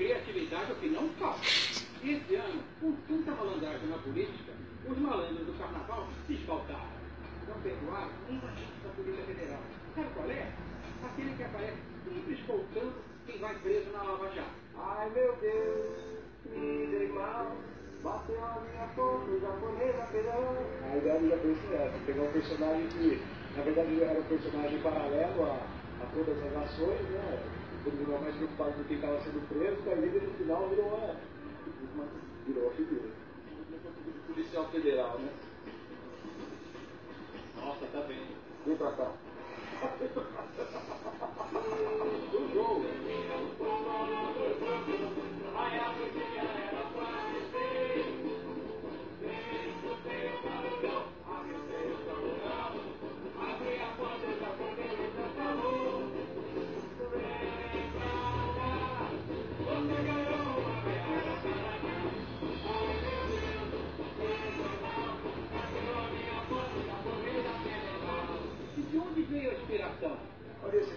criatividade é o que não falta. Esse ano, com tanta malandragem na política, os malandros do carnaval se esfaltaram. Não perdoaram nenhuma agente da Polícia Federal. Sabe qual é? Aquele que aparece sempre escoltando quem vai preso na Lava Jato. Ai meu Deus, me dei mal. Bateu a minha foto, japonesa pedão. A ideia já foi essa, pegar um personagem que, na verdade, era um personagem paralelo a, a todas as ações, né? Mundo mais preocupado com quem estava sendo preso, daí ele no final virou uma, uma virou a figura. Policial federal, né? Nossa, tá bem. Vem pra cá. De onde veio a inspiração? Olha, esse